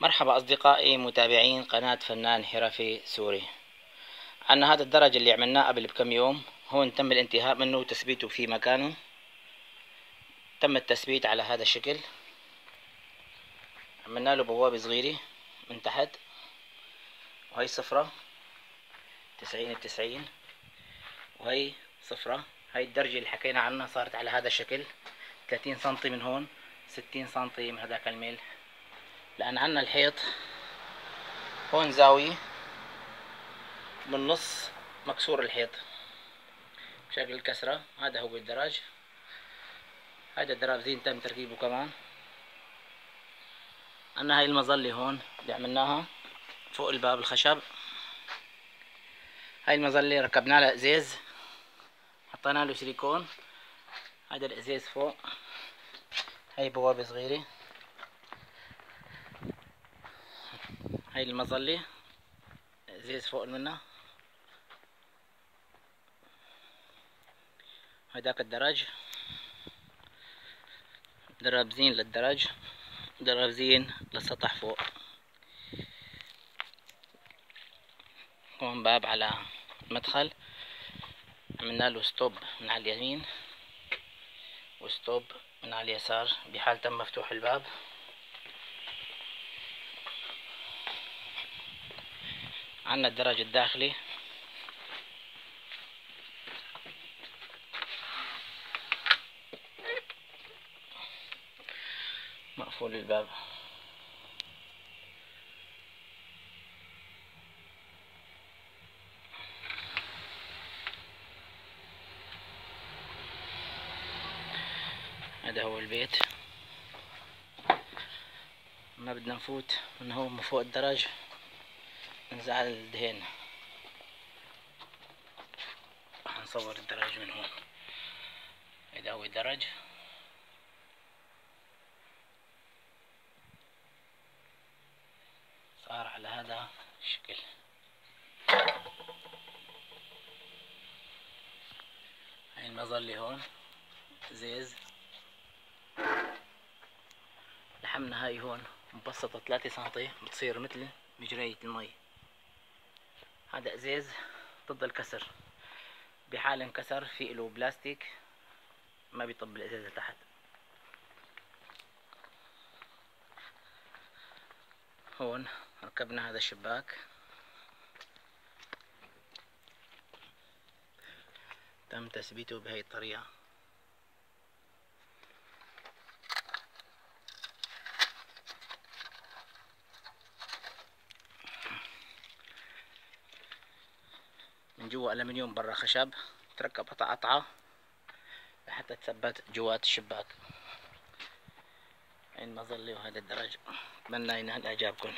مرحبا أصدقائي متابعين قناة فنان حرفي سوري. عنا هذا الدرج اللي عملناه قبل بكم يوم هون تم الانتهاء منه وتثبيته في مكانه. تم التثبيت على هذا الشكل. عملنا له بوابة صغيرة من تحت. وهي صفرة تسعين التسعين. وهي صفرة. هاي الدرجة اللي حكينا عنها صارت على هذا الشكل. 30 سنتي من هون 60 سنتي من هذاك الميل. لأن عنا الحيط هون زاوية من نص مكسور الحيط. بشكل الكسرة هذا هو الدرج هذا الدرابزين تم تركيبه كمان. عنا هاي المظلة هون اللي عملناها فوق الباب الخشب. هاي المظلة ركبنا لها ازاز حطينا له سيليكون. هذا الأزاز فوق. هاي بوابة صغيرة. هاي المظلة ازاز فوق منها هداك الدرج درابزين للدرج درابزين للسطح فوق هون باب على المدخل عملنا له ستوب من على اليمين وستوب من على اليسار بحال تم مفتوح الباب عنا الدرج الداخلي. مقفول الباب. هذا هو البيت. ما بدنا نفوت من هون من فوق الدرج. نزعل الدهن راح نصور الدرج من هون. هذا هو الدرج صار على هذا الشكل. هاي المظلة هون. زيز. لحمنا هاي هون مبسطة ثلاثة سنتي بتصير مثل مجرية المي. هذا إزاز ضد الكسر. بحال انكسر في له بلاستيك ما بيطب الازاز لتحت هون ركبنا هذا الشباك. تم تثبيته بهي الطريقة. من جوا ألمنيوم برا خشب تركب قطعة قطعة لحتى تثبت جوات الشباك. هاي المظلة وهذا الدرج أتمنى ينال إعجابكم